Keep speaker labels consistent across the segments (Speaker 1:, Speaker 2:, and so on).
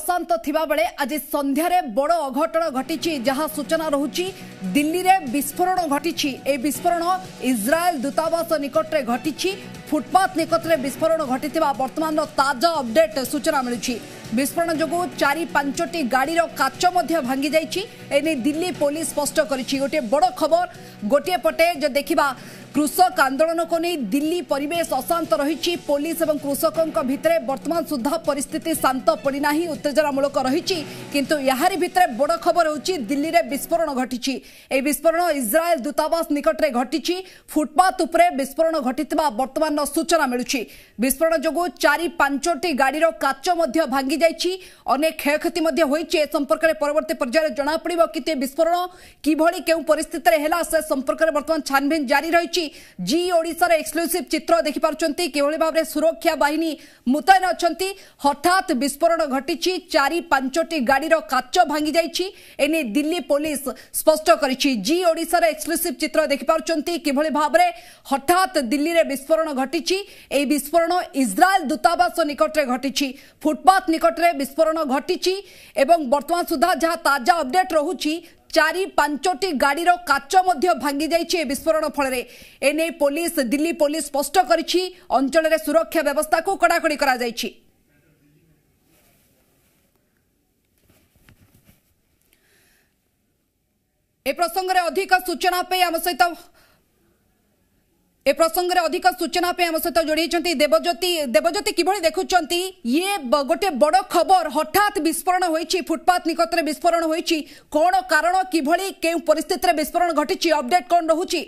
Speaker 1: ପ୍ରଶାନ୍ତ ଥିବାବେଳେ ଆଜି ସନ୍ଧ୍ୟାରେ ବଡ଼ ଅଘଟଣ ଘଟିଛି ଯାହା ସୂଚନା ରହୁଛି ଦିଲ୍ଲୀରେ ବିସ୍ଫୋରଣ ଘଟିଛି ଏହି ବିସ୍ଫୋରଣ ଇସ୍ରାଏଲ ଦୂତାବାସ ନିକଟରେ ଘଟିଛି ଫୁଟପାଥ ନିକଟରେ ବିସ୍ଫୋରଣ ଘଟିଥିବା ବର୍ତ୍ତମାନର ତାଜା ଅପଡେଟ୍ ସୂଚନା ମିଳୁଛି বিস্ফোরণ যোগুঁ চারি পাঁচটি গাড়ির কাচ মধ্যে ভাঙ্গি যাই এনে দিল্লি পুলিশ স্পষ্ট করেছে গোটিয়ে বড় খবর গোটিয়ে পটে যে দেখা কৃষক আন্দোলনকে নিয়ে দিল্লি পরিবেশ অশান্ত রয়েছে পুলিশ এবং কৃষকঙ্ ভিতরে বর্তমান সুদ্ধা পরিস্থিতি শান্ত পড়ি না উত্তেজনামূলক রয়েছে কিন্তু এর ভিতরে বড় খবর হচ্ছে দিল্লির বিস্ফোরণ ঘটিছে এই বিস্ফোরণ ইসরায়েল দূতাবাস নিকটরে ঘটিছে ফুটপাথ উপরে বিস্ফোরণ ঘটিথিবা বর্তমান সূচনা মিলুছে বিস্ফোরণ যোগুঁ চারি পাঁচটি গাড়ির কাচ মধ্য ভাঙ্গি क्षय क्षति संपर्क में परवर्त पर्यायर जमापड़ कित विस्फोरण किभली क्यों परिस्थित है से संपर्क में बर्तमान छानभिन जारी रही जी ओडार एक्सक्लूसीव चित्र देखिपुट कि सुरक्षा बाहन मुतयन अच्छा हठात विस्फोरण घटी चारि पांचटी गाड़ी काच भांगी जा दिल्ली पुलिस स्पष्ट कर जी ओडार एक्सक्लूसीव चित्र देखिपुट कि हठात दिल्ली में विस्फोरण घटी विस्फोरण इज्राएल दूतावास निकट में घटी फुटपाथ निकट ନିକଟରେ ବିସ୍ଫୋରଣ ଘଟିଛି ଏବଂ ବର୍ତ୍ତମାନ ସୁଦ୍ଧା ଯାହା ତାଜା ଅପଡେଟ୍ ରହୁଛି ଚାରି ପାଞ୍ଚଟି ଗାଡ଼ିର କାଚ ମଧ୍ୟ ଭାଙ୍ଗିଯାଇଛି ଏ ବିସ୍ଫୋରଣ ଫଳରେ ଏନେଇ ପୋଲିସ ଦିଲ୍ଲୀ ପୋଲିସ ସ୍ପଷ୍ଟ କରିଛି ଅଞ୍ଚଳରେ ସୁରକ୍ଷା ବ୍ୟବସ୍ଥାକୁ କଡ଼ାକଡ଼ି କରାଯାଇଛି ଏ ପ୍ରସଙ୍ଗରେ ଅଧିକ ସୂଚନା এ প্রসঙ্গে অধিক সূচনা আম সহ যোড়াইছেন দেবজ্যোতি দেবজ্যোতি কিভাবে দেখুছেন ইয়ে গোটে বড় খবর হঠাৎ বিস্ফোরণ হয়েছে ফুটপাথ নিকটরে বিস্ফোরণ হয়েছে কোণ কারণ কিভাবে কেউ পরিস্থিতিতে বিস্ফোরণ ঘটিছে অপডেট কোণ রয়েছে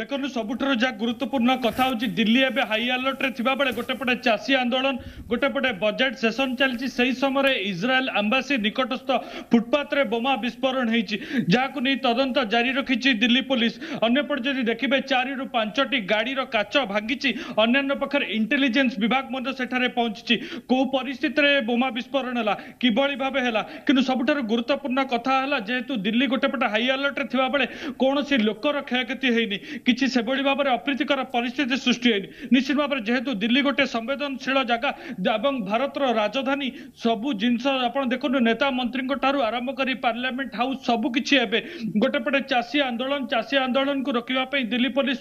Speaker 2: ଦେଖନ୍ତୁ ସବୁଠାରୁ ଯାହା ଗୁରୁତ୍ୱପୂର୍ଣ୍ଣ କଥା ହେଉଛି ଦିଲ୍ଲୀ ଏବେ ହାଇ ଆଲର୍ଟରେ ଥିବା ବେଳେ ଗୋଟେ ପଟେ ଚାଷୀ ଆନ୍ଦୋଳନ ଗୋଟେ ପଟେ ବଜେଟ୍ ସେସନ ଚାଲିଛି ସେହି ସମୟରେ ଇସ୍ରାଏଲ ଆମ୍ବାସି ନିକଟସ୍ଥ ଫୁଟପାଥରେ ବୋମା ବିସ୍ଫୋରଣ ହେଇଛି ଯାହାକୁ ନେଇ ତଦନ୍ତ ଜାରି ରଖିଛି ଦିଲ୍ଲୀ ପୋଲିସ ଅନ୍ୟପଟେ ଯଦି ଦେଖିବେ ଚାରିରୁ ପାଞ୍ଚଟି ଗାଡ଼ିର କାଚ ଭାଙ୍ଗିଛି ଅନ୍ୟାନ୍ୟ ପକ୍ଷରେ ଇଣ୍ଟେଲିଜେନ୍ସ ବିଭାଗ ମଧ୍ୟ ସେଠାରେ ପହଞ୍ଚିଛି କୋଉ ପରିସ୍ଥିତିରେ ବୋମା ବିସ୍ଫୋରଣ ହେଲା କିଭଳି ଭାବେ ହେଲା କିନ୍ତୁ ସବୁଠାରୁ ଗୁରୁତ୍ୱପୂର୍ଣ୍ଣ କଥା ହେଲା ଯେହେତୁ ଦିଲ୍ଲୀ ଗୋଟେ ପଟେ ହାଇ ଆଲର୍ଟରେ ଥିବା ବେଳେ କୌଣସି ଲୋକର କ୍ଷୟକ୍ଷତି ହେଇନି କିଛି ସେଭଳି ଭାବରେ ଅପ୍ରୀତିକର ପରିସ୍ଥିତି ସୃଷ୍ଟି ହୋଇନି ନିଶ୍ଚିତ ଭାବରେ ଯେହେତୁ ଦିଲ୍ଲୀ ଗୋଟେ ସମ୍ବେଦନଶୀଳ ଜାଗା ଏବଂ ଭାରତର ରାଜଧାନୀ ସବୁ ଜିନିଷ ଆପଣ ଦେଖନ୍ତୁ ନେତା ମନ୍ତ୍ରୀଙ୍କ ଠାରୁ ଆରମ୍ଭ କରି ପାର୍ଲାମେଣ୍ଟ ହାଉସ୍ ସବୁ କିଛି ଏବେ ଗୋଟେ ପଟେ ଚାଷୀ ଆନ୍ଦୋଳନ ଚାଷୀ ଆନ୍ଦୋଳନକୁ ରୋକିବା ପାଇଁ ଦିଲ୍ଲୀ ପୋଲିସ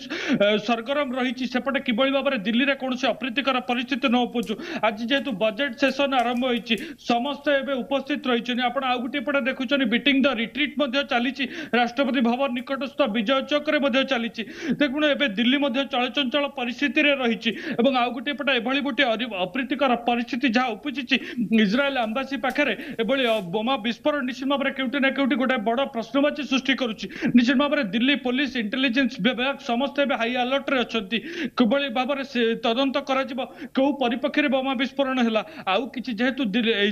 Speaker 2: ସରଗରମ ରହିଛି ସେପଟେ କିଭଳି ଭାବରେ ଦିଲ୍ଲୀରେ କୌଣସି ଅପ୍ରୀତିକର ପରିସ୍ଥିତି ନ ଉପୁଜୁ ଆଜି ଯେହେତୁ ବଜେଟ୍ ସେସନ ଆରମ୍ଭ ହୋଇଛି ସମସ୍ତେ ଏବେ ଉପସ୍ଥିତ ରହିଛନ୍ତି ଆପଣ ଆଉ ଗୋଟିଏ ପଟେ ଦେଖୁଛନ୍ତି ବିଟିଂ ଦ ରିଟ୍ରିଟ୍ ମଧ୍ୟ ଚାଲିଛି ରାଷ୍ଟ୍ରପତି ଭବନ ନିକଟସ୍ଥ ବିଜୟ ଚୌକରେ ମଧ୍ୟ ଚାଲିଛି ତେଣୁ ଏବେ ଦିଲ୍ଲୀ ମଧ୍ୟ ଚଳଚଞ୍ଚଳ ପରିସ୍ଥିତିରେ ରହିଛି ଏବଂ ଆଉ ଗୋଟିଏ ପଟେ ଏଭଳି ଗୋଟିଏ ଅପ୍ରୀତିକର ପରିସ୍ଥିତି ଯାହା ଉପୁଜିଛି ଇସ୍ରାଏଲ ଆମ୍ବାସୀ ପାଖରେ ଏଭଳି ବୋମା ବିସ୍ଫୋରଣ ନିଶ୍ଚିତ ଭାବରେ କେଉଁଠି ନା କେଉଁଠି ଗୋଟେ ବଡ଼ ପ୍ରଶ୍ନବାଚୀ ସୃଷ୍ଟି କରୁଛି ନିଶ୍ଚିତ ଭାବରେ ଦିଲ୍ଲୀ ପୋଲିସ ଇଣ୍ଟେଲିଜେନ୍ସ ବିଭାଗ ସମସ୍ତେ ଏବେ ହାଇ ଆଲର୍ଟରେ ଅଛନ୍ତି କିଭଳି ଭାବରେ ତଦନ୍ତ କରାଯିବ କେଉଁ ପରିପ୍ରେକ୍ଷୀରେ ବୋମା ବିସ୍ଫୋରଣ ହେଲା ଆଉ କିଛି ଯେହେତୁ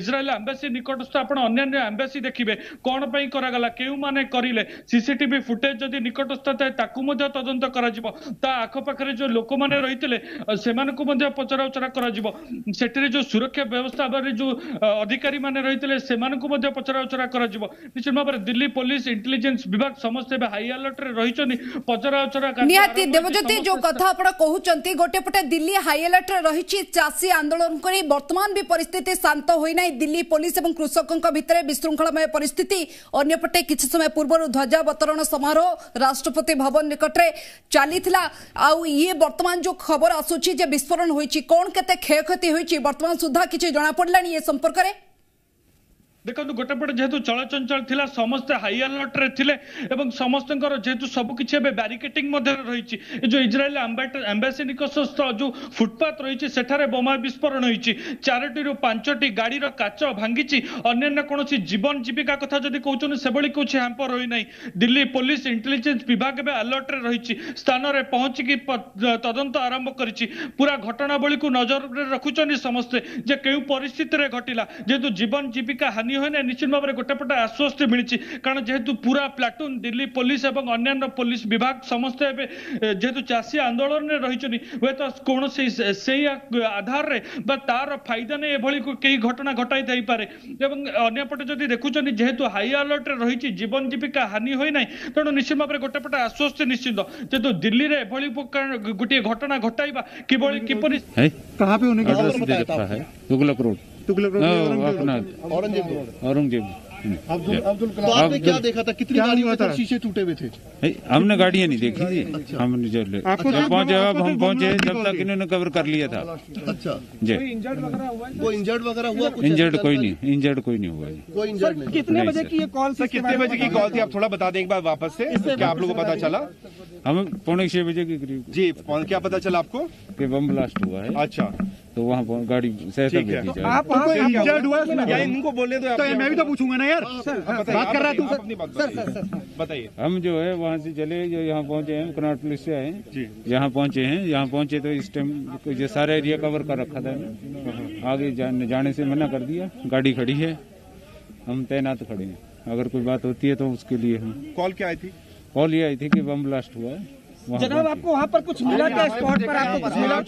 Speaker 2: ଇସ୍ରାଏଲ ଆମ୍ବାସୀ ନିକଟସ୍ଥ ଆପଣ ଅନ୍ୟାନ୍ୟ ଆମ୍ବାସୀ ଦେଖିବେ କ'ଣ ପାଇଁ କରାଗଲା କେଉଁମାନେ କରିଲେ ସିସିଟିଭି ଫୁଟେଜ ଯଦି ନିକଟସ୍ଥ ଥାଏ ତାକୁ ମଧ୍ୟ ତଦନ୍ତ କରାଯିବ ତା ଆଖପାଖରେ ଯୋଉ ଲୋକମାନେ ରହିଥିଲେ ସେମାନଙ୍କୁ ମଧ୍ୟ ପଚରା ଉଚରା କରାଯିବ ସେଠାରେ ଯୋଉ ସୁରକ୍ଷା ବ୍ୟବସ୍ଥା ଭାବରେ ଯୋଉ ଅଧିକାରୀମାନେ ରହିଥିଲେ ସେମାନଙ୍କୁ ମଧ୍ୟ ପଚରା ଉଚରା କରାଯିବ ନିଶ୍ଚିତ ଭାବରେ ଦିଲ୍ଲୀ ପୋଲିସ ଇଣ୍ଟେଲିଜେନ୍ସ ବିଭାଗ ସମସ୍ତେ ଏବେ ହାଇ ଆଲର୍ଟରେ ରହିଛନ୍ତି ପଚରା ଉଚରା
Speaker 1: ନିହାତି ଦେବଜ୍ୟୋତି ଯୋଉ କଥା ଆପଣ କହୁଛନ୍ତି ଗୋଟେ ପଟେ ଦିଲ୍ଲୀ ହାଇ ଆଲର୍ଟରେ ରହିଛି ଚାଷୀ ଆନ୍ଦୋଳନ କରି ବର୍ତ୍ତମାନ ବି ପରିସ୍ଥିତି ଶାନ୍ତ ହୋଇନାହିଁ ଦିଲ୍ଲୀ ପୋଲିସ ଏବଂ କୃଷକଙ୍କ ଭିତରେ ବିଶୃଙ୍ଖଳମୟ ପରିସ୍ଥିତି ଅନ୍ୟପଟେ କିଛି ସମୟ ପୂର୍ବରୁ ଧ୍ୱଜାବତରଣ ସମାରୋହ ରାଷ୍ଟ୍ରପତି ଭବନ ନିକଟରେ ଚାଲିଥିଲା ଆଉ ଇଏ ବର୍ତ୍ତମାନ ଯେଉଁ ଖବର ଆସୁଛି ଯେ ବିସ୍ଫୋରଣ ହୋଇଛି କ'ଣ କେତେ କ୍ଷୟକ୍ଷତି ହୋଇଛି ବର୍ତ୍ତମାନ ସୁଦ୍ଧା କିଛି ଜଣାପଡ଼ିଲାଣି ଏ ସମ୍ପର୍କରେ
Speaker 2: देखो गोटेपटे जेहतु चलचंचल थी समस्त हाई आलर्टे समस्त जेहतु सबकि ब्यारिकेडिंग रही जो इज्राएल आंबासी निकट जो फुटपाथ रही बोमा विस्फोरण चारोटी पांचटी गाड़ी काच भांगी अन्न्य कौन जीवन जीविका कथा जदि कौन से कि हांपर रही ना दिल्ली पुलिस इंटेलीजेन्स विभाग एवं आलर्टे रही स्थान में की तदंत आरंभ कर पूरा घटनावल को नजर रखुच्च समस्ते जो पिस्थितर घटला जेहतु जीवन जीविका हानि নিহনে নিশ্চিত ভাবে গোটে পটে আশ্বস্তি মিଳିଛି কারণ যেহেতু পুরা প্লাটুন দিল্লি পুলিশ এবং অন্যান্য পুলিশ বিভাগ সমস্ত এবে যেহেতু চাষী আন্দোলনে রয়েছেন হুয়েত কৌশি সেই আধারে বা তার ফাইদা নেই এভাবে কেই ঘটনা ঘটাই থাইপারে এবং অন্যপটে যদি দেখুছেন যেহেতু হাই আলর্টে রয়েছে জীবন জীবিকা হানি হয়ে নাই তেমন নিশ্চিত ভাবে গোটে পটে আশ্বস্তি নিশ্চিত যেহেতু দিল্লিরে এভাবে গোটিয়ে ঘটনা ঘটাইবা কিভাবে কিপরি
Speaker 3: কাহা भी होने की वजह से
Speaker 4: देखा
Speaker 3: है दो
Speaker 4: करोड़
Speaker 3: हाँ, तुगलक रोड
Speaker 4: औरंगजेब
Speaker 3: औरंगजेब हाँ।
Speaker 5: तो आपने क्या देखा था कितनी गाड़ियों तक शीशे टूटे हुए थे
Speaker 4: हमने गाड़ियां नहीं देखी थी अच्छा।
Speaker 3: हमने
Speaker 4: जब
Speaker 3: जब
Speaker 4: पहुंचे अब हम पहुंचे जब तक इन्होंने कवर कर लिया था
Speaker 5: अच्छा
Speaker 4: जी
Speaker 5: वो इंजर्ड वगैरह हुआ
Speaker 4: इंजर्ड कोई नहीं इंजर्ड कोई नहीं हुआ
Speaker 5: कोई इंजर्ड नहीं
Speaker 6: कितने बजे की कॉल
Speaker 7: सर कितने बजे की कॉल थी आप थोड़ा बता दें एक बार वापस से क्या आप लोगों को पता चला
Speaker 4: हम पौने छह बजे के करीब
Speaker 7: जी क्या पता चला आपको
Speaker 4: कि बम ब्लास्ट हुआ है
Speaker 7: अच्छा
Speaker 4: तो,
Speaker 7: तो
Speaker 6: वहाँ
Speaker 3: गाड़ी सहायता
Speaker 7: भेज इनको
Speaker 3: तो मैं भी तो पूछूंगा ना यार
Speaker 7: हाँ,
Speaker 3: बात कर रहा
Speaker 7: बताइए
Speaker 4: हम जो है वहाँ से चले जो यहाँ पहुँचे हैं कनाट पुलिस से आए यहाँ पहुँचे हैं यहाँ पहुँचे तो इस टाइम जो तो सारा एरिया कवर कर रखा था आगे जाने से मना कर दिया गाड़ी खड़ी है हम तैनात खड़े हैं अगर कोई बात होती है तो उसके लिए हम
Speaker 7: कॉल क्या आई थी
Speaker 4: कॉल ये आई थी कि बम ब्लास्ट हुआ है
Speaker 6: जनाब आपको वहाँ पर कुछ मिला क्या स्पॉट पर आपको कुछ मिला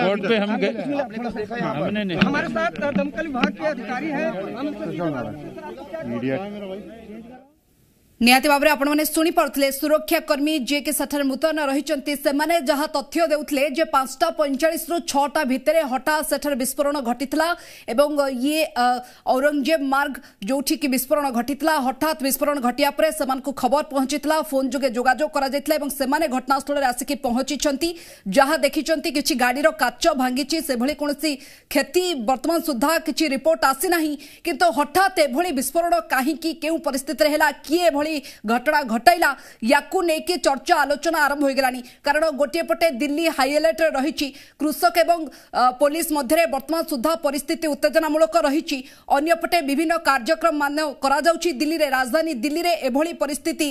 Speaker 4: स्पॉट पे हम गए हमने हाँ, नहीं
Speaker 6: हमारे साथ दमकल विभाग के अधिकारी हैं हाँ,
Speaker 1: हाँ। मीडिया निहाती भाव में आपने शुणीपुले सुरक्षाकर्मी जेके मुतयन रही जहां तथ्य देते पांचटा पैंचाश रु छा भितर हटा सेठार विस्फोरण घटी ये औरंगजेब मार्ग जो विस्फोरण घटी हठात विस्फोरण घटापुर से खबर पहुंची फोन जुगे जोजोग करटनास्थल आसिक पहुंची जहां देखी कि गाड़र काच भांगी से कौन क्षति बर्तमान सुधा कि रिपोर्ट आसीना कितु हठात एभली विस्फोरण कहीं क्यों पर्स्थित किए ଏଭଳି ଘଟଣା ଘଟାଇଲା ୟାକୁ ନେଇକି ଚର୍ଚ୍ଚା ଆଲୋଚନା ଆରମ୍ଭ ହୋଇଗଲାଣି କାରଣ ଗୋଟିଏ ପଟେ ଦିଲ୍ଲୀ ହାଇଆଲର୍ଟରେ ରହିଛି କୃଷକ ଏବଂ ପୋଲିସ ମଧ୍ୟରେ ବର୍ତ୍ତମାନ ସୁଦ୍ଧା ପରିସ୍ଥିତି ଉତ୍ତେଜନାମୂଳକ ରହିଛି ଅନ୍ୟପଟେ ବିଭିନ୍ନ କାର୍ଯ୍ୟକ୍ରମ ମାନ କରାଯାଉଛି ଦିଲ୍ଲୀରେ ରାଜଧାନୀ ଦିଲ୍ଲୀରେ ଏଭଳି ପରିସ୍ଥିତି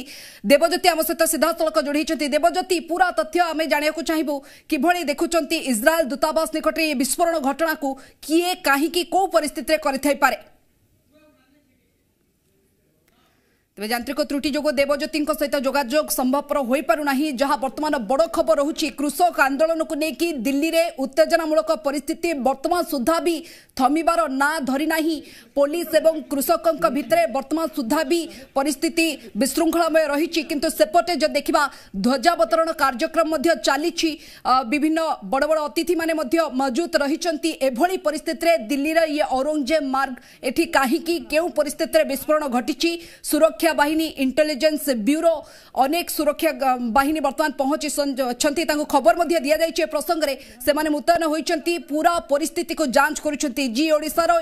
Speaker 1: ଦେବଜ୍ୟୋତି ଆମ ସହିତ ସିଧାସଳଖ ଯୋଡ଼ିଛନ୍ତି ଦେବଜ୍ୟୋତି ପୁରା ତଥ୍ୟ ଆମେ ଜାଣିବାକୁ ଚାହିଁବୁ କିଭଳି ଦେଖୁଛନ୍ତି ଇସ୍ରାଏଲ ଦୂତାବାସ ନିକଟରେ ଏ ବିସ୍ଫୋରଣ ଘଟଣାକୁ କିଏ କାହିଁକି କେଉଁ ପରିସ୍ଥିତିରେ କରିଥାଇପାରେ तेज जांत्रिक त्रुटि जो देवज्योति सहित जोजोग संभवपर हो पारना जहां बर्तमान बड़ खबर रही कृषक आंदोलन को लेकिन दिल्ली में उत्तेजनामूलक परिस्थिति बर्तमान सुधा भी थमार ना धरीना पुलिस और कृषकों भितर वर्तमान सुधा भी पिस्थित विशृंखलामय रही कितु सेपटे जो देखा ध्वजावतरण कार्यक्रम चली विभिन्न बड़ बड़ अतिथि मैंने मजूद रही परिस्थित दिल्लीर ये औरंगजेब मार्ग एटी कहीं क्यों परिस्थितर विस्फोरण घटी सुरक्षा सुरक्षा बाहन इंटेलीजेन्स ब्यूरो अनेक सुरक्षा बाहन बर्तमान पहुंची खबर दि जाए प्रसंग में मुतयन होती पूरा परिस्थित को जांच कर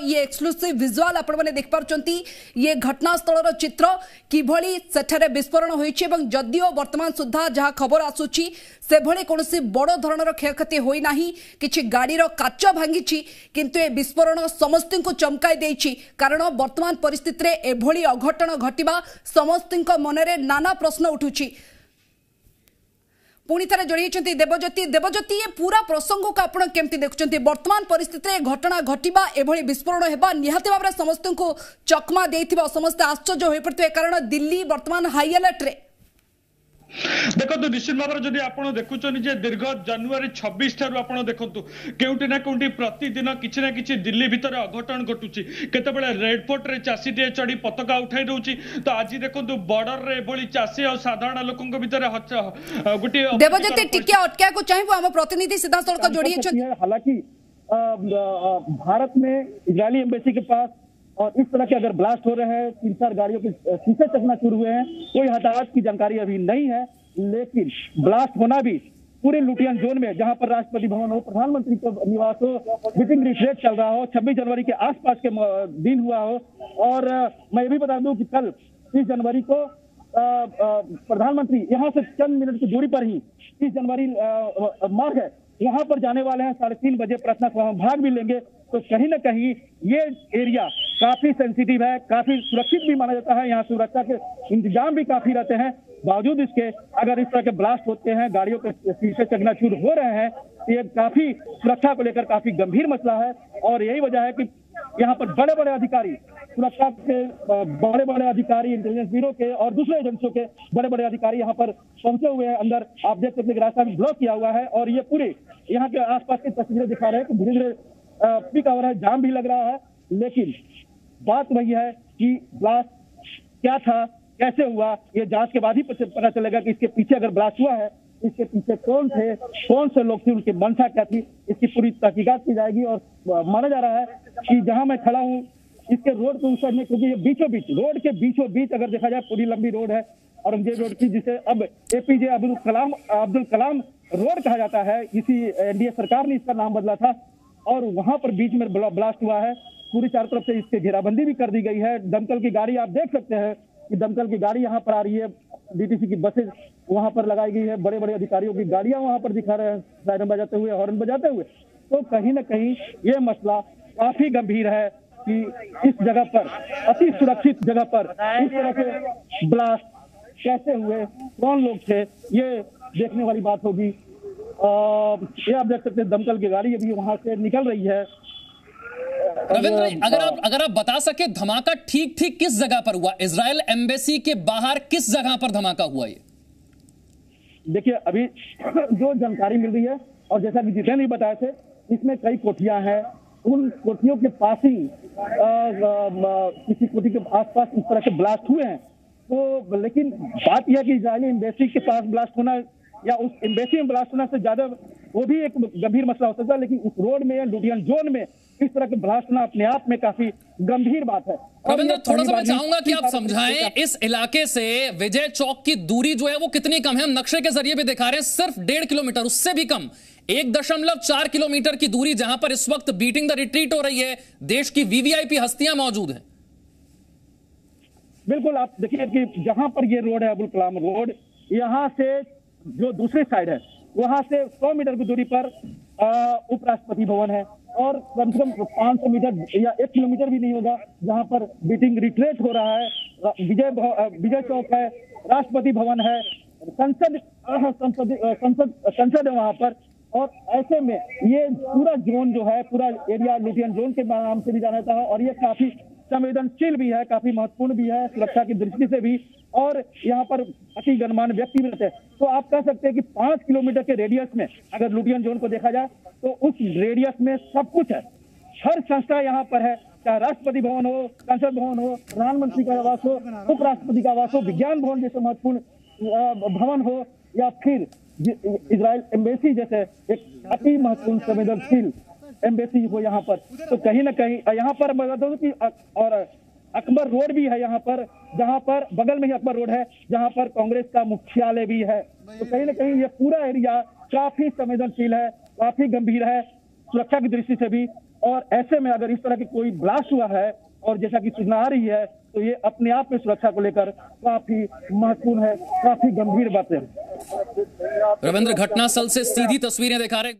Speaker 1: ये एक्सक्लूसिव भिजुआल आपखिंटे घटनास्थल चित्र किभर विस्फोरण होदियों बर्तमान सुधा जहां खबर आसूरी से भाई कौन बड़धरण क्षयति होना कि गाड़ी काच भांगी किंतु ये विस्फोरण समस्त को चमकई कारण बर्तमान परिस्थितर एभली अघटन घटना ସମସ୍ତଙ୍କ ମନରେ ନାନା ପ୍ରଶ୍ନ ଉଠୁଛି ପୁଣି ଥରେ ଜଣାଇଛନ୍ତି ଦେବଜ୍ୟୋତି ଦେବଜ୍ୟୋତି ଏ ପୁରା ପ୍ରସଙ୍ଗକୁ ଆପଣ କେମିତି ଦେଖୁଛନ୍ତି ବର୍ତ୍ତମାନ ପରିସ୍ଥିତିରେ ଘଟଣା ଘଟିବା ଏଭଳି ବିସ୍ଫୋରଣ ହେବା ନିହାତି ଭାବରେ ସମସ୍ତଙ୍କୁ ଚକମା ଦେଇଥିବା ସମସ୍ତେ ଆଶ୍ଚର୍ଯ୍ୟ ହୋଇପାରୁଥିବେ କାରଣ ଦିଲ୍ଲୀ ବର୍ତ୍ତମାନ ହାଇ ଆଲର୍ଟରେ
Speaker 2: ଦେଖନ୍ତୁ ନିଶ୍ଚିତ ଭାବରେ ଯଦି ଆପଣ ଦେଖୁଛନ୍ତି ଯେ ଦୀର୍ଘ ଜାନୁଆରୀ ଛବିଶ ଠାରୁ ଆପଣ ଦେଖନ୍ତୁ କେଉଁଠି ନା କେଉଁଠି ପ୍ରତିଦିନ କିଛି ନା କିଛି ଦିଲ୍ଲୀ ଭିତରେ ଅଘଟଣ ଘଟୁଛି କେତେବେଳେ ରେଡ୍ଫୋର୍ଟରେ ଚାଷୀଟିଏ ଚଢ଼ି ପତାକା ଉଠାଇ ଦେଉଛି ତ ଆଜି ଦେଖନ୍ତୁ ବର୍ଡରରେ ଏଭଳି ଚାଷୀ ଆଉ ସାଧାରଣ ଲୋକଙ୍କ ଭିତରେ ଗୋଟିଏ
Speaker 1: ଦେବଜ୍ୟୋତି ଟିକେ ଅଟକାକୁ ଚାହିଁବୁ ଆମ ପ୍ରତିନିଧି ସିଧାସଳଖ
Speaker 8: ଯୋଡ଼ି ହାଲାକି भारत में इजरायली एम्बेसी के पास और इस तरह के अगर ब्लास्ट हो रहे हैं तीन चार गाड़ियों के शीशे चकना शुरू हुए हैं कोई हताहत की जानकारी अभी नहीं है लेकिन ब्लास्ट होना भी पूरे लुटियन जोन में जहां पर राष्ट्रपति भवन हो प्रधानमंत्री का निवास हो मीटिंग रिफ्रेट चल रहा हो 26 जनवरी के आसपास के दिन हुआ हो और मैं ये भी बता दूं कि कल तीस जनवरी को प्रधानमंत्री यहाँ से चंद मिनट की दूरी पर ही तीस जनवरी मार्ग है यहाँ पर जाने वाले हैं साढ़े तीन बजे प्रार्थना सभा भाग भी लेंगे तो कहीं ना कहीं ये एरिया काफी सेंसिटिव है काफी सुरक्षित भी माना जाता है यहाँ सुरक्षा के इंतजाम भी काफी रहते हैं बावजूद इसके अगर इस तरह के ब्लास्ट होते हैं गाड़ियों के शीशे चूर हो रहे हैं तो ये काफी सुरक्षा को लेकर काफी गंभीर मसला है और यही वजह है कि यहाँ पर बड़े बड़े अधिकारी सुरक्षा के बड़े बड़े अधिकारी इंटेलिजेंस ब्यूरो के और दूसरे एजेंसियों के बड़े बड़े अधिकारी यहाँ पर पहुंचे हुए हैं अंदर आप देख सकते हैं रास्ता भी ब्लॉक किया हुआ है और ये पूरे यहाँ के आसपास की तस्वीरें दिखा रहे हैं कि धीरे धीरे पिक आवर है जाम भी लग रहा है लेकिन बात वही है कि ब्लास्ट क्या था कैसे हुआ ये जांच के बाद ही पता चलेगा कि इसके पीछे अगर ब्लास्ट हुआ है तो इसके पीछे कौन थे कौन से लोग थे उनकी मंशा क्या थी इसकी पूरी तहकीकात की जाएगी और माना जा रहा है कि जहां मैं खड़ा हूँ इसके रोड के उस क्योंकि ये बीचों बीच रोड के बीचों बीच अगर देखा जाए पूरी लंबी रोड है औरंगजेब रोड की जिसे अब एपीजे अब्दुल कलाम अब्दुल कलाम रोड कहा जाता है इसी एनडीए सरकार ने इसका नाम बदला था और वहां पर बीच में ब्लास्ट हुआ है पूरी चारों तरफ से इसकी घेराबंदी भी कर दी गई है दमकल की गाड़ी आप देख सकते हैं कि दमकल की गाड़ी यहाँ पर आ रही है डीटीसी की बसेज वहाँ पर लगाई गई है बड़े बड़े अधिकारियों की गाड़ियाँ वहाँ पर दिखा रहे हैं साइरन बजाते हुए हॉर्न बजाते हुए तो कहीं ना कहीं ये मसला काफी गंभीर है कि इस जगह पर अति सुरक्षित जगह पर इस तरह से ब्लास्ट कैसे हुए कौन लोग थे ये देखने वाली बात होगी ये आप देख सकते हैं दमकल की गाड़ी अभी वहां से निकल रही है
Speaker 9: रविंद्र अगर आप अगर आप बता सके धमाका ठीक ठीक किस जगह पर हुआ इसराइल एम्बेसी के बाहर किस जगह पर धमाका हुआ ये
Speaker 8: देखिए अभी जो जानकारी मिल रही है और जैसा कि जितने भी बताए थे इसमें कई कोठियां हैं उन कोठियों के पास ही किसी कोठी के आसपास इस तरह के ब्लास्ट हुए हैं तो लेकिन बात यह की कि इसराइली एम्बेसी के पास ब्लास्ट होना या उस एम्बेसी में ब्लास्ट होना से ज्यादा वो भी एक गंभीर मसला हो सकता है लेकिन उस रोड में लुधियान जोन में इस तरह के ब्लास्ट होना अपने आप में काफी गंभीर बात है
Speaker 9: रविंद्र थोड़ा सा मैं चाहूंगा कि आप समझाएं इस इलाके से विजय चौक की दूरी जो है वो कितनी कम है हम नक्शे के जरिए भी दिखा रहे हैं सिर्फ डेढ़ किलोमीटर उससे भी कम एक दशमलव चार किलोमीटर की दूरी जहां पर इस वक्त बीटिंग द रिट्रीट हो रही है देश की वीवीआईपी हस्तियां मौजूद हैं
Speaker 8: बिल्कुल आप देखिए कि जहां पर ये रोड है अबुल कलाम रोड यहां से जो दूसरे साइड है वहां से सौ मीटर की दूरी पर उपराष्ट्रपति भवन है और कम से कम पाँच सौ मीटर या एक किलोमीटर भी नहीं होगा जहाँ पर बीटिंग रिट्रेट हो रहा है विजय विजय चौक है राष्ट्रपति भवन है संसद संसद संसद संसद है वहाँ पर और ऐसे में ये पूरा जोन जो है पूरा एरिया लुटियन जोन के नाम से भी जाना जाता है और ये काफी संवेदनशील भी है काफी महत्वपूर्ण भी है सुरक्षा की दृष्टि से भी और यहाँ पर अति गणमान्य व्यक्ति रहते हैं तो आप कह सकते हैं कि पांच किलोमीटर के रेडियस में अगर लुटियन जोन को देखा जाए तो उस रेडियस में सब कुछ है हर संस्था यहाँ पर है चाहे राष्ट्रपति भवन हो संसद भवन हो प्रधानमंत्री का आवास हो उपराष्ट्रपति का आवास हो विज्ञान भवन जैसे महत्वपूर्ण भवन हो या फिर इसराइल एम्बेसी जैसे एक अति महत्वपूर्ण संवेदनशील एम्बेसी हो यहाँ पर तो कहीं ना कहीं यहाँ पर कि और अकबर रोड भी है यहाँ पर जहाँ पर बगल में ही अकबर रोड है जहाँ पर कांग्रेस का मुख्यालय भी है तो कहीं ना कहीं ये पूरा एरिया काफी संवेदनशील है काफी गंभीर है सुरक्षा की दृष्टि से भी और ऐसे में अगर इस तरह की कोई ब्लास्ट हुआ है और जैसा कि सूचना आ रही है तो ये अपने आप में सुरक्षा को लेकर काफी महत्वपूर्ण है काफी गंभीर बातें
Speaker 9: रविंद्र घटनास्थल से सीधी तस्वीरें दिखा रहे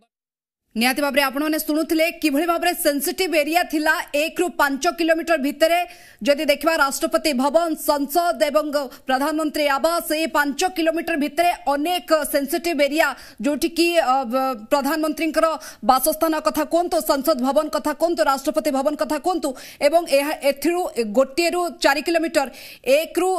Speaker 1: ନିହାତି ଭାବରେ ଆପଣମାନେ ଶୁଣୁଥିଲେ କିଭଳି ଭାବରେ ସେନ୍ସିଟିଭ୍ ଏରିଆ ଥିଲା ଏକରୁ ପାଞ୍ଚ କିଲୋମିଟର ଭିତରେ ଯଦି ଦେଖିବା ରାଷ୍ଟ୍ରପତି ଭବନ ସଂସଦ ଏବଂ ପ୍ରଧାନମନ୍ତ୍ରୀ ଆବାସ ଏ ପାଞ୍ଚ କିଲୋମିଟର ଭିତରେ ଅନେକ ସେନ୍ସିଟିଭ୍ ଏରିଆ ଯେଉଁଠିକି ପ୍ରଧାନମନ୍ତ୍ରୀଙ୍କର ବାସସ୍ଥାନ କଥା କୁହନ୍ତୁ ସଂସଦ ଭବନ କଥା କୁହନ୍ତୁ ରାଷ୍ଟ୍ରପତି ଭବନ କଥା କୁହନ୍ତୁ ଏବଂ ଏହା ଏଥିରୁ ଗୋଟିଏରୁ ଚାରି କିଲୋମିଟର ଏକରୁ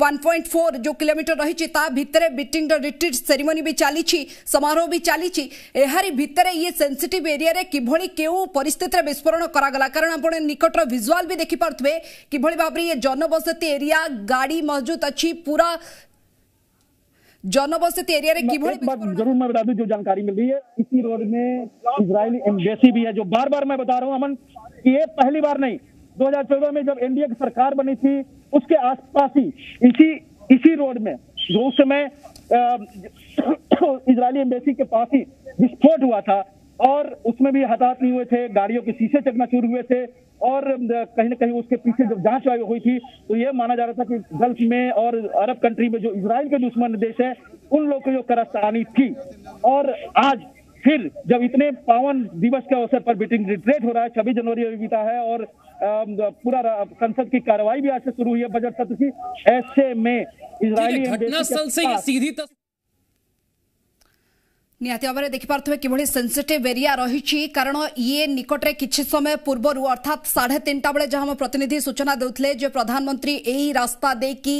Speaker 1: ୱାନ୍ ପଏଣ୍ଟ ଫୋର୍ ଯେଉଁ କିଲୋମିଟର ରହିଛି ତା ଭିତରେ ବିଟିଂର ରିଟ୍ରିଟ୍ ସେରିମୋନି ବି ଚାଲିଛି ସମାରୋହ ବି ଚାଲିଛି ଏହାରି ଭିତରେ এরিয়ারে ইয়ে সেনসিটিভ এরিয়ারে কিভাবে কেউ পরিস্থিতির বিস্ফোরণ করা কারণ আপনার নিকটর ভিজুয়াল বি দেখিপারে কিভাবে ভাবে ইয়ে জনবসতি এরিয়া গাড়ি মজুদ অছি পুরা जनवसती एरिया
Speaker 8: में जरूर मैं बता दू जो जानकारी मिल रही है इसी रोड में इसराइली एम्बेसी भी है जो बार बार मैं बता रहा हूं अमन कि ये पहली बार नहीं 2014 में जब एनडीए की सरकार बनी थी उसके आसपास ही इसी इसी रोड में जो उस समय इसराइली एम्बेसी के पास ही विस्फोट हुआ था और उसमें भी हताहत नहीं हुए थे गाड़ियों के शीशे चकनाचूर हुए थे और कहीं ना कहीं उसके पीछे जब जांच हुई थी तो यह माना जा रहा था कि गल्फ में और अरब कंट्री में जो इसराइल के दुश्मन देश है उन लोगों को करस्तानी थी और आज फिर जब इतने पावन दिवस के अवसर पर मीटिंग रिट्रेट हो रहा है छब्बीस जनवरी अभी बीता है और पूरा संसद की कार्रवाई भी आज से शुरू हुई है बजट सत्र की ऐसे में
Speaker 9: घटनास्थल से सीधी
Speaker 1: ନିହାତି ଭାବରେ ଦେଖିପାରୁଥିବେ କିଭଳି ସେନ୍ସିଟିଭ୍ ଏରିଆ ରହିଛି କାରଣ ଇଏ ନିକଟରେ କିଛି ସମୟ ପୂର୍ବରୁ ଅର୍ଥାତ୍ ସାଢ଼େ ତିନିଟା ବେଳେ ଯାହା ଆମ ପ୍ରତିନିଧି ସୂଚନା ଦେଉଥିଲେ ଯେ ପ୍ରଧାନମନ୍ତ୍ରୀ ଏହି ରାସ୍ତା ଦେଇକି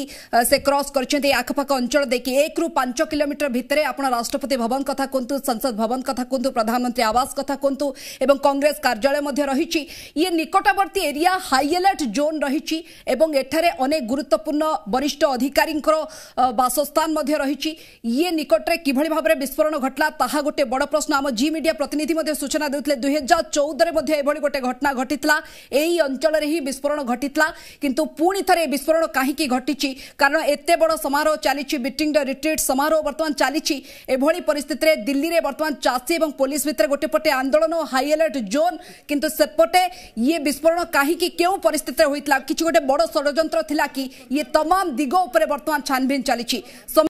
Speaker 1: ସେ କ୍ରସ୍ କରିଛନ୍ତି ଆଖପାଖ ଅଞ୍ଚଳ ଦେଇକି ଏକରୁ ପାଞ୍ଚ କିଲୋମିଟର ଭିତରେ ଆପଣ ରାଷ୍ଟ୍ରପତି ଭବନ କଥା କୁହନ୍ତୁ ସଂସଦ ଭବନ କଥା କୁହନ୍ତୁ ପ୍ରଧାନମନ୍ତ୍ରୀ ଆବାସ କଥା କୁହନ୍ତୁ ଏବଂ କଂଗ୍ରେସ କାର୍ଯ୍ୟାଳୟ ମଧ୍ୟ ରହିଛି ଇଏ ନିକଟବର୍ତ୍ତୀ ଏରିଆ ହାଇ ଆଲର୍ଟ ଜୋନ୍ ରହିଛି ଏବଂ ଏଠାରେ ଅନେକ ଗୁରୁତ୍ୱପୂର୍ଣ୍ଣ ବରିଷ୍ଠ ଅଧିକାରୀଙ୍କର ବାସସ୍ଥାନ ମଧ୍ୟ ରହିଛି ଇଏ ନିକଟରେ କିଭଳି ଭାବରେ ବିସ୍ଫୋରଣ ଘଟିଲା ତାହା ଗୋଟେ ବଡ଼ ପ୍ରଶ୍ନ ଆମ ଜି ମିଡିଆ ପ୍ରତିନିଧି ମଧ୍ୟ ସୂଚନା ଦେଉଥିଲେ ଦୁଇହଜାର ଚଉଦରେ ମଧ୍ୟ ଏଭଳି ଗୋଟେ ଘଟଣା ଘଟିଥିଲା ଏହି ଅଞ୍ଚଳରେ ହିଁ ବିସ୍ଫୋରଣ ଘଟିଥିଲା କିନ୍ତୁ ପୁଣି ଥରେ ବିସ୍ଫୋରଣ କାହିଁକି ଘଟିଛି କାରଣ ଏତେ ବଡ଼ ସମାରୋହ ଚାଲିଛି ମିଟିଂ ଦ ରିଟ୍ରିଟ୍ ସମାରୋହ ବର୍ତ୍ତମାନ ଚାଲିଛି ଏଭଳି ପରିସ୍ଥିତିରେ ଦିଲ୍ଲୀରେ ବର୍ତ୍ତମାନ ଚାଷୀ ଏବଂ ପୋଲିସ ଭିତରେ ଗୋଟେ ପଟେ ଆନ୍ଦୋଳନ ହାଇ ଆଲର୍ଟ ଜୋନ୍ କିନ୍ତୁ ସେପଟେ ଇଏ ବିସ୍ଫୋରଣ କାହିଁକି କେଉଁ ପରିସ୍ଥିତିରେ ହୋଇଥିଲା କିଛି ଗୋଟେ ବଡ଼ ଷଡ଼ଯନ୍ତ୍ର ଥିଲା କି ଇଏ ତମାମ ଦିଗ ଉପରେ ବର୍ତ୍ତମାନ ଛାନଭିନ ଚାଲିଛି